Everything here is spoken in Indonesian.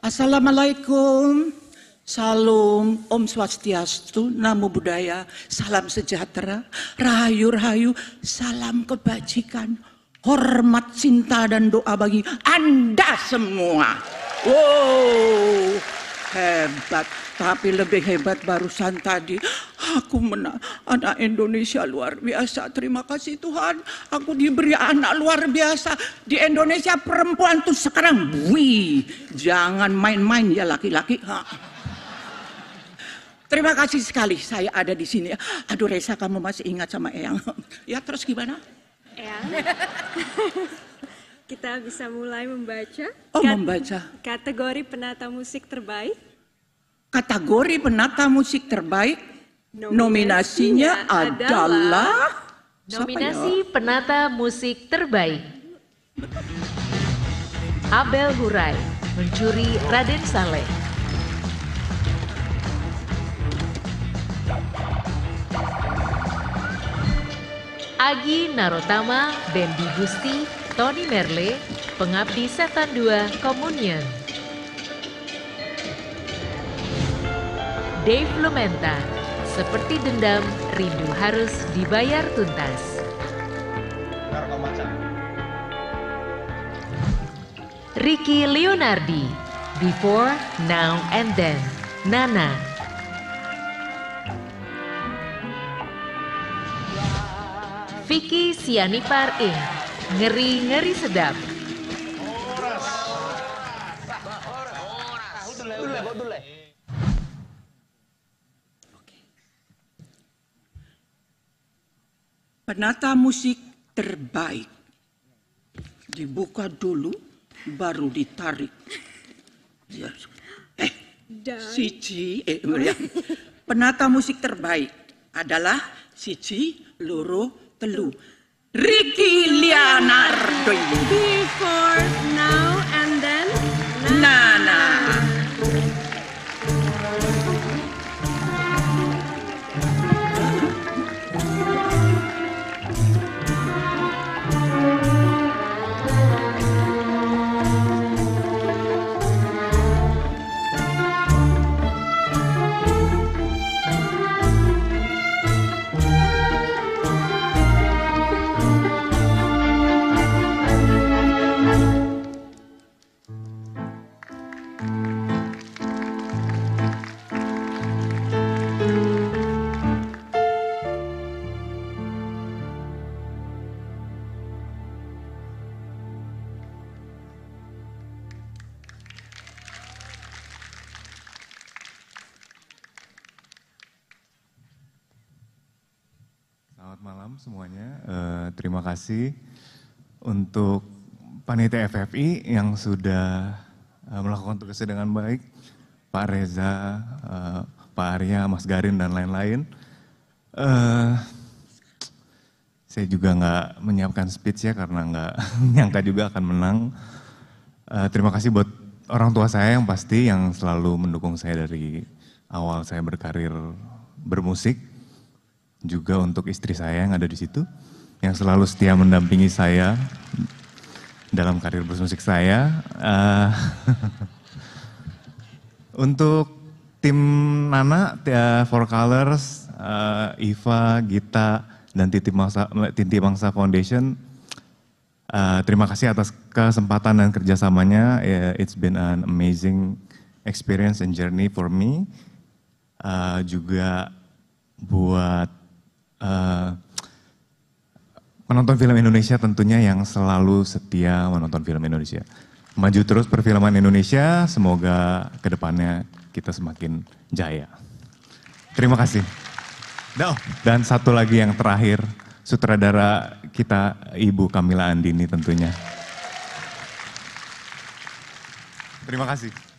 Assalamualaikum. Salam, Om Swastiastu, Namo Buddhaya, salam sejahtera, rahayu rahayu, salam kebajikan, hormat, cinta dan doa bagi Anda semua. Wow, hebat. Tapi lebih hebat barusan tadi. Aku menang. Anak Indonesia luar biasa. Terima kasih Tuhan. Aku diberi anak luar biasa. Di Indonesia perempuan tuh sekarang. Wih, jangan main-main ya laki-laki. Terima kasih sekali saya ada di sini. Aduh Reza kamu masih ingat sama Eyang. Ya terus gimana? Eyang. Kita bisa mulai membaca. Oh membaca. Kategori penata musik terbaik kategori penata musik terbaik nominasinya, adalah, nominasi ya? penata musik terbaik Abel Hurai mencuri Raden Saleh Agi Narotama, Dendi Gusti, Tony Merle, Pengabdi Setan 2, Komunion. Dave Lumenta, seperti dendam, rindu harus dibayar tuntas. Ricky Leonardi, Before, Now, and Then, Nana. Vicky Sianipar Inc. Ngeri-ngeri sedap. Penata musik terbaik. Dibuka dulu, baru ditarik. Ya. Eh, Siji, eh, penata musik terbaik adalah Siji, Loro, Telu. Ricky Leonardo. Before, now, and then, Nana. Semuanya. Uh, terima kasih untuk panitia FFI yang sudah uh, melakukan tugasnya dengan baik. Pak Reza, uh, Pak Arya, Mas Garin, dan lain-lain. Saya juga nggak menyiapkan speech ya karena nggak nyangka juga akan menang. Uh, terima kasih buat orang tua saya yang pasti yang selalu mendukung saya dari awal saya berkarir bermusik juga untuk istri saya yang ada di situ, yang selalu setia mendampingi saya dalam karir bermusik saya. Uh, untuk tim Nana, uh, Four Colors, uh, Iva, Gita, dan Titi Bangsa, Titi Bangsa Foundation, uh, terima kasih atas kesempatan dan kerjasamanya. Uh, it's been an amazing experience and journey for me. Uh, juga buat penonton film Indonesia tentunya yang selalu setia menonton film Indonesia. Maju terus perfilman Indonesia, semoga ke depannya kita semakin jaya. Terima kasih. Dan satu lagi yang terakhir, sutradara kita Ibu Kamila Andini tentunya. Terima kasih.